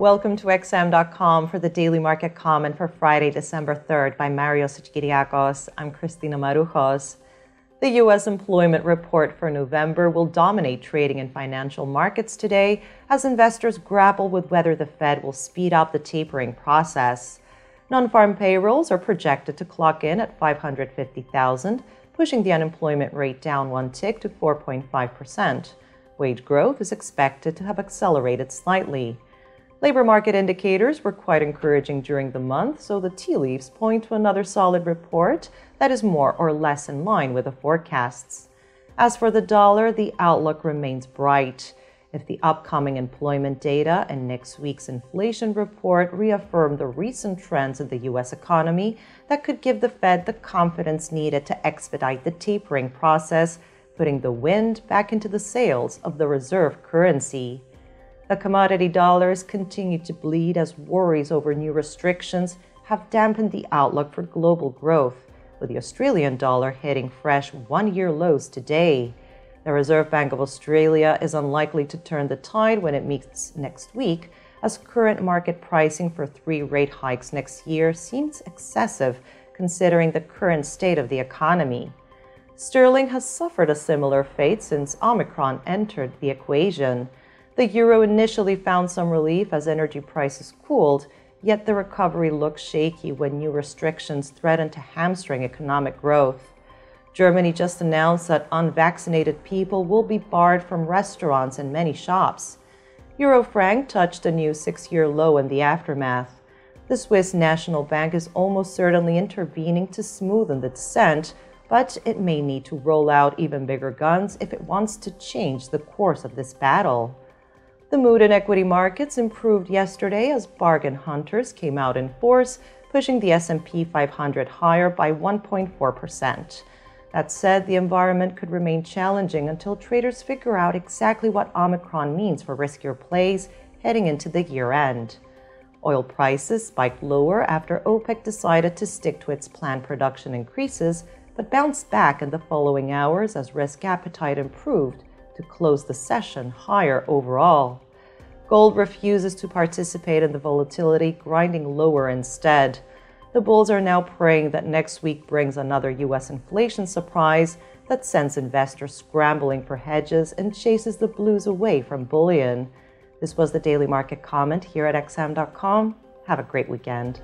Welcome to XM.com for the daily market comment for Friday, December 3rd by Marios Hadjikyriacos. I'm Christina Marujos. The U.S. employment report for November will dominate trading in financial markets today as investors grapple with whether the Fed will speed up the tapering process. Non farm payrolls are projected to clock in at 550,000, pushing the unemployment rate down one tick to 4.5%. Wage growth is expected to have accelerated slightly. Labor market indicators were quite encouraging during the month, so the tea leaves point to another solid report that is more or less in line with the forecasts. As for the dollar, the outlook remains bright. If the upcoming employment data and next week's inflation report reaffirm the recent trends in the U.S. economy, that could give the Fed the confidence needed to expedite the tapering process, putting the wind back into the sails of the reserve currency. The commodity dollars continue to bleed as worries over new restrictions have dampened the outlook for global growth, with the Australian dollar hitting fresh one year lows today. The Reserve Bank of Australia is unlikely to turn the tide when it meets next week, as current market pricing for three rate hikes next year seems excessive considering the current state of the economy. Sterling has suffered a similar fate since Omicron entered the equation. The euro initially found some relief as energy prices cooled, yet the recovery looks shaky when new restrictions threaten to hamstring economic growth. Germany just announced that unvaccinated people will be barred from restaurants and many shops. Eurofranc touched a new six year low in the aftermath. The Swiss National Bank is almost certainly intervening to smoothen the descent, but it may need to roll out even bigger guns if it wants to change the course of this battle. The mood in equity markets improved yesterday as bargain hunters came out in force, pushing the S&P 500 higher by 1.4%. That said, the environment could remain challenging until traders figure out exactly what Omicron means for riskier plays heading into the year end. Oil prices spiked lower after OPEC decided to stick to its planned production increases, but bounced back in the following hours as risk appetite improved to close the session higher overall. Gold refuses to participate in the volatility, grinding lower instead. The bulls are now praying that next week brings another U.S. inflation surprise that sends investors scrambling for hedges and chases the blues away from bullion. This was the daily market comment here at XM.com. Have a great weekend.